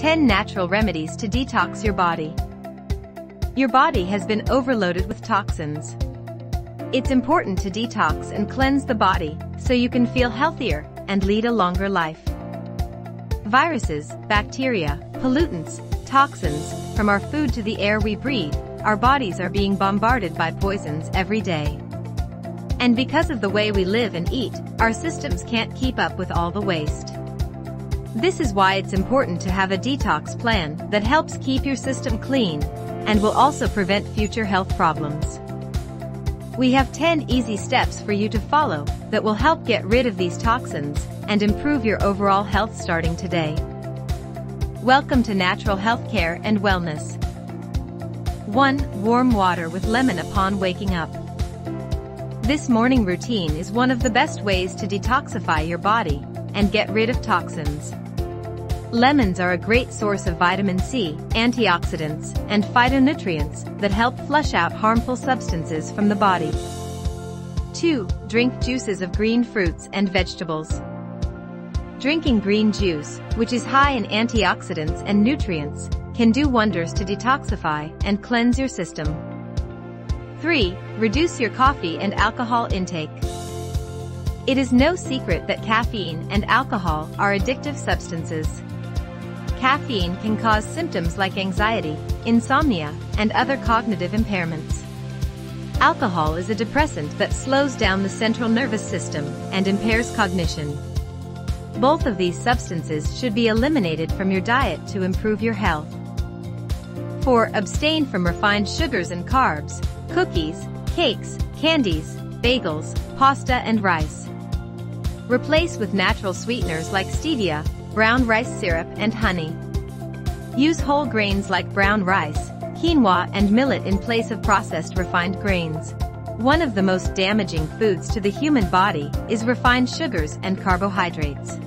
10 Natural Remedies to Detox Your Body Your body has been overloaded with toxins. It's important to detox and cleanse the body so you can feel healthier and lead a longer life. Viruses, bacteria, pollutants, toxins, from our food to the air we breathe, our bodies are being bombarded by poisons every day. And because of the way we live and eat, our systems can't keep up with all the waste. This is why it's important to have a detox plan that helps keep your system clean and will also prevent future health problems. We have 10 easy steps for you to follow that will help get rid of these toxins and improve your overall health starting today. Welcome to Natural Healthcare and Wellness. 1. Warm water with lemon upon waking up. This morning routine is one of the best ways to detoxify your body and get rid of toxins. Lemons are a great source of vitamin C, antioxidants, and phytonutrients that help flush out harmful substances from the body. 2. Drink juices of green fruits and vegetables. Drinking green juice, which is high in antioxidants and nutrients, can do wonders to detoxify and cleanse your system. 3. Reduce your coffee and alcohol intake. It is no secret that caffeine and alcohol are addictive substances. Caffeine can cause symptoms like anxiety, insomnia, and other cognitive impairments. Alcohol is a depressant that slows down the central nervous system and impairs cognition. Both of these substances should be eliminated from your diet to improve your health. 4. Abstain from refined sugars and carbs, cookies, cakes, candies, bagels, pasta and rice. Replace with natural sweeteners like stevia, brown rice syrup and honey. Use whole grains like brown rice, quinoa and millet in place of processed refined grains. One of the most damaging foods to the human body is refined sugars and carbohydrates.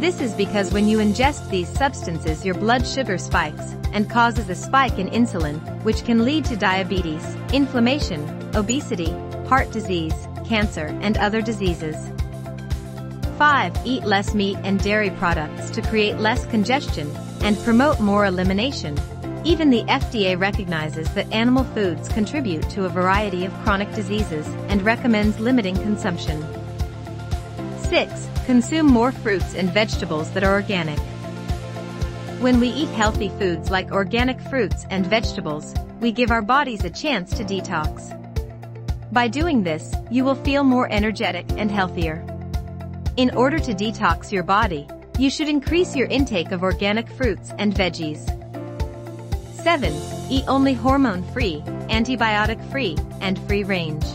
This is because when you ingest these substances your blood sugar spikes and causes a spike in insulin, which can lead to diabetes, inflammation, obesity, heart disease, cancer, and other diseases. 5. Eat less meat and dairy products to create less congestion and promote more elimination. Even the FDA recognizes that animal foods contribute to a variety of chronic diseases and recommends limiting consumption. 6. Consume more fruits and vegetables that are organic. When we eat healthy foods like organic fruits and vegetables, we give our bodies a chance to detox. By doing this, you will feel more energetic and healthier. In order to detox your body, you should increase your intake of organic fruits and veggies. 7. Eat only hormone-free, antibiotic-free, and free-range.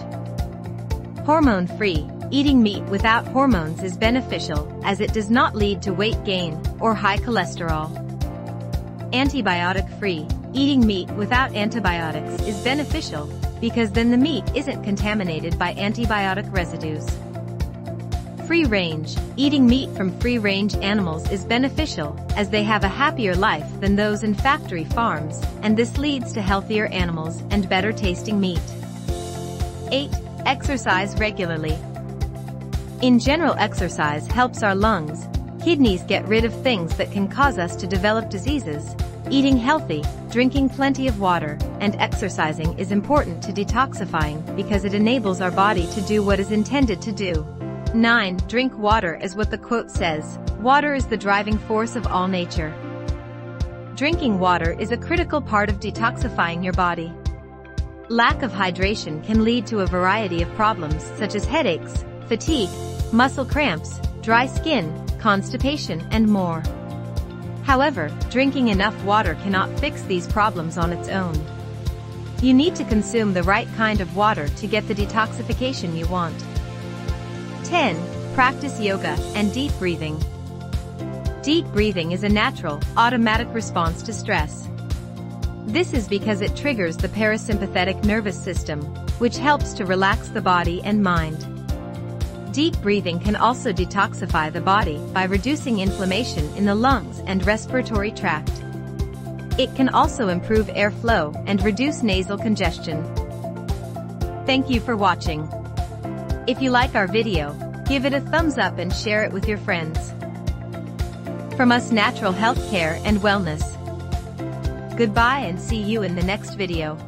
Hormone-free, eating meat without hormones is beneficial as it does not lead to weight gain or high cholesterol. Antibiotic-free, eating meat without antibiotics is beneficial because then the meat isn't contaminated by antibiotic residues. Free range, eating meat from free-range animals is beneficial, as they have a happier life than those in factory farms, and this leads to healthier animals and better tasting meat. 8. Exercise regularly. In general exercise helps our lungs, kidneys get rid of things that can cause us to develop diseases. Eating healthy, drinking plenty of water, and exercising is important to detoxifying because it enables our body to do what is intended to do. 9. Drink water is what the quote says. Water is the driving force of all nature. Drinking water is a critical part of detoxifying your body. Lack of hydration can lead to a variety of problems such as headaches, fatigue, muscle cramps, dry skin, constipation, and more. However, drinking enough water cannot fix these problems on its own. You need to consume the right kind of water to get the detoxification you want. 10. Practice yoga and deep breathing. Deep breathing is a natural, automatic response to stress. This is because it triggers the parasympathetic nervous system, which helps to relax the body and mind. Deep breathing can also detoxify the body by reducing inflammation in the lungs and respiratory tract. It can also improve airflow and reduce nasal congestion. Thank you for watching. If you like our video, give it a thumbs up and share it with your friends. From us natural health care and wellness. Goodbye and see you in the next video.